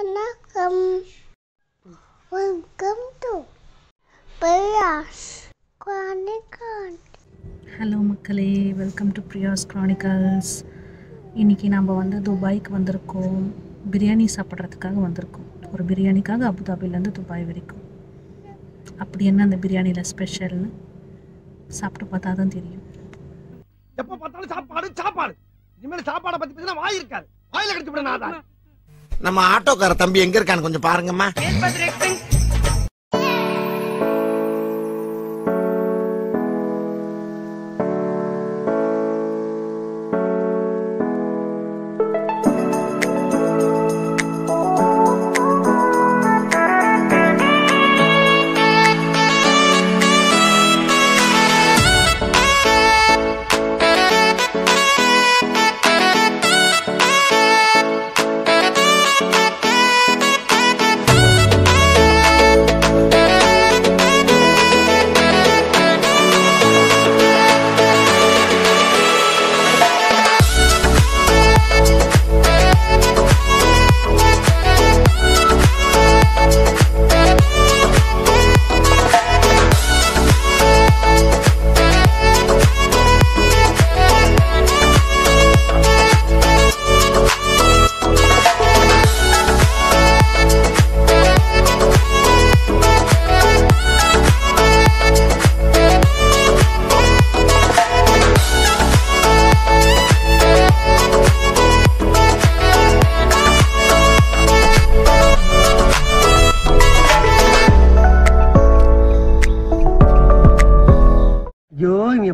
வணக்கம். Welcome to Priya's குவானிகான் hello மக்களே வெல்கம் டு பிரியாஸ் க்ரானிக்கல்ஸ் இன்றைக்கி நம்ம வந்து துபாய்க்கு வந்திருக்கோம். பிரியாணி சாப்பிட்றதுக்காக வந்திருக்கோம். ஒரு பிரியாணிக்காக அபுதாபிலேருந்து துபாய் வரைக்கும். அப்படி என்ன அந்த பிரியாணியில் ஸ்பெஷல்னு சாப்பிட்டு பார்த்தா தான் தெரியும். எப்ப பார்த்தாலும் சாப்பாடு சாப்பாடு. இனிமேல் சாப்பாடை பத்தி பேசினா வாய் இருக்காது. வாயில கடிச்சு விட நான் நம்ம ஆட்டோக்கார தம்பி எங்க இருக்கான்னு கொஞ்சம் பாருங்கம்மா.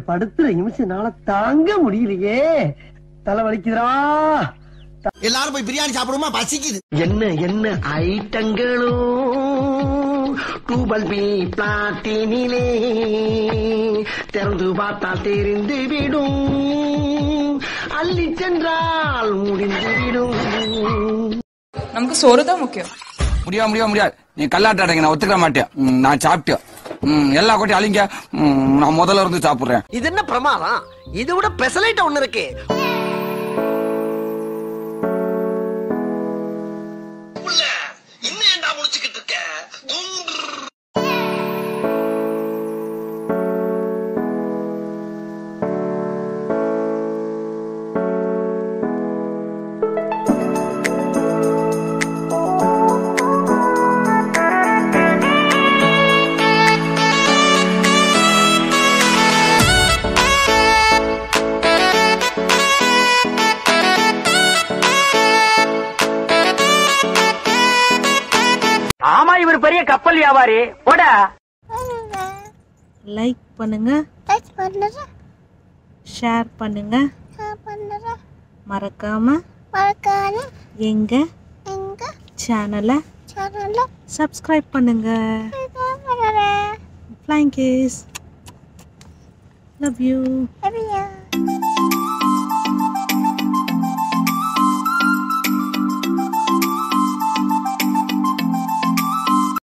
படுத்துற நிமிஷம்னால தாங்க முடியலையே. தலை வலிக்குதுடா. எல்லாரும் போய் பிரியாணி சாப்பிடுமா பசிக்குது. என்ன என்ன ஐட்டங்களும் டூபல் பி பிளாட்டினிலே திறந்து பார்த்தால் தெரிந்து விடும். அள்ளி சென்றால் முடிந்து விடும். நமக்கு சோறு தான் முக்கியம். முடியாது முடியாது முடியாது. நீ கல்லாட்டாடங்க நான் ஒத்துக்க மாட்டேன். நான் சாப்பிட்டேன். எல்லா கொட்டி அழிங்க. நான் முதல்ல இருந்து சாப்பிடுறேன். இது என்ன பிரமாதம்? இது விட பெசலைட் ஒண்ணு இருக்கு. ஆமா இவர் பெரிய கப்பல் வியாபாரி. போடா. லைக் பண்ணுற ஷேர் பண்ணுற மறக்காமல் மறக்காம. எங்கள் எங்க? சேனலை சேனல்ல சப்ஸ்கிரைப் பண்ணுங்கள் பண்ணுற flying kiss love you love